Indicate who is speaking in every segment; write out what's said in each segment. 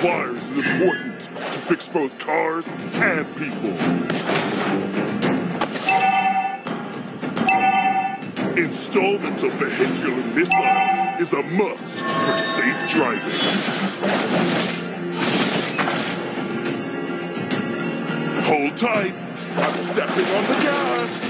Speaker 1: Pliers is important to fix both cars and people. Installment of vehicular missiles is a must for safe driving. Hold tight. I'm stepping on the gas.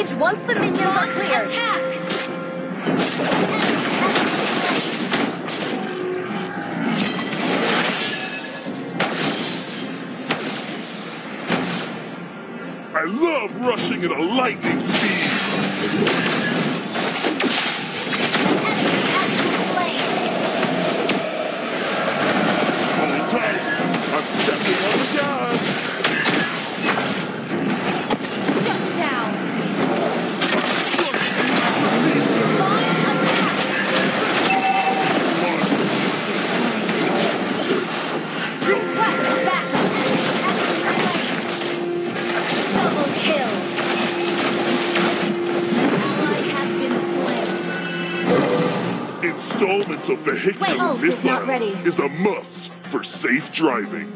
Speaker 2: Engage once the minions are
Speaker 3: Launch
Speaker 2: cleared.
Speaker 3: attack.
Speaker 1: I love rushing at a lightning speed. Of vehicular
Speaker 3: Wait, oh, it's not ready.
Speaker 1: missiles is a must for safe driving.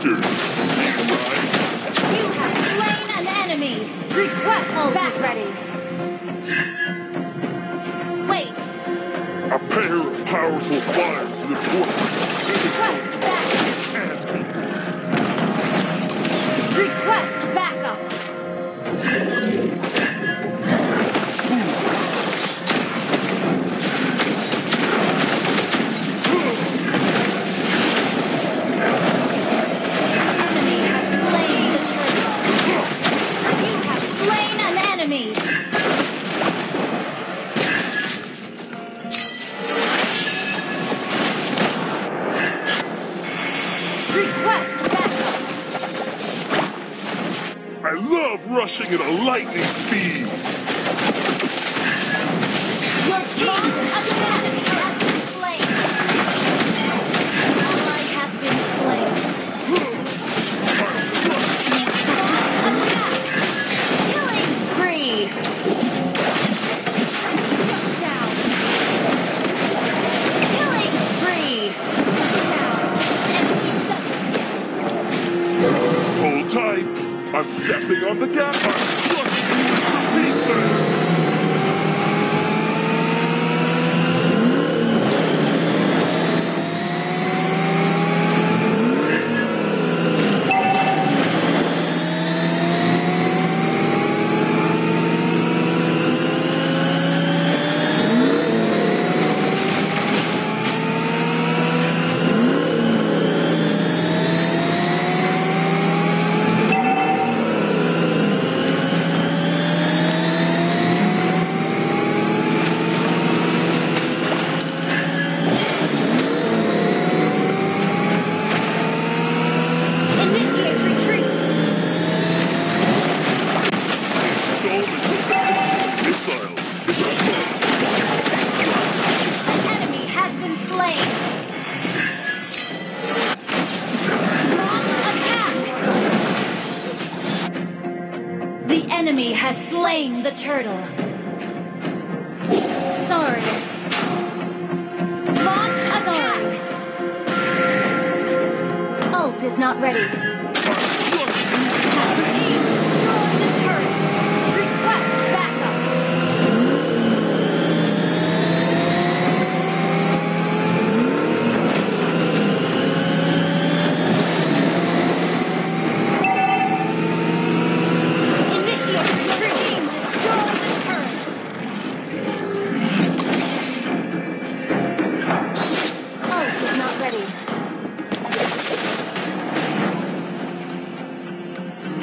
Speaker 1: Hey, youngster. Need a ride?
Speaker 3: You have slain an enemy. Request back ready. Wait.
Speaker 1: A pair of powerful flyers is important.
Speaker 3: Request backup. Request rushing at a lightning speed. Stepping on the gas. The enemy
Speaker 1: has
Speaker 2: slain
Speaker 3: the turtle. Sorry. Launch attack! Ult is not ready.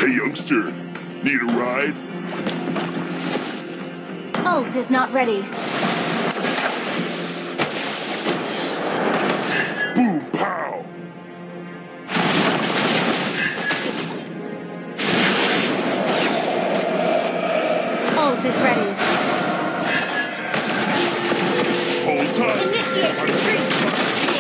Speaker 1: Hey, youngster. Need a ride?
Speaker 3: Ult is not ready.
Speaker 1: Boom, pow!
Speaker 3: Ult is ready.
Speaker 1: Hold time.
Speaker 3: Initiate retreat!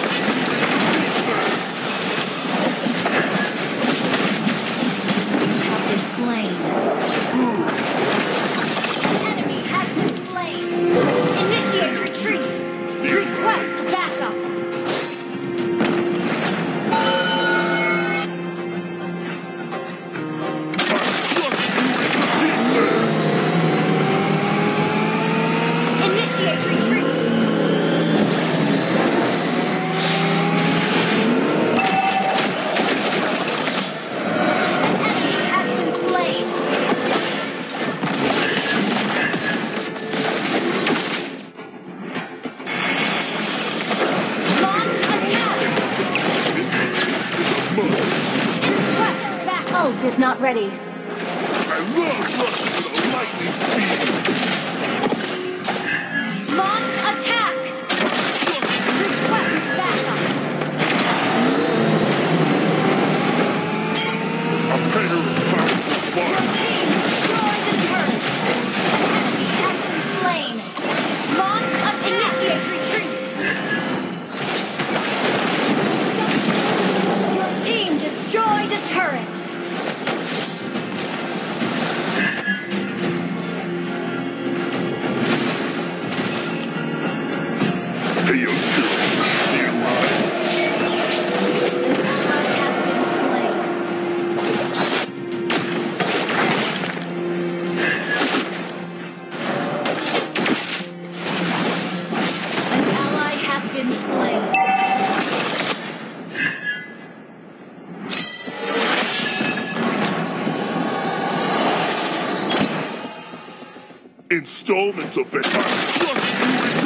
Speaker 1: to fit my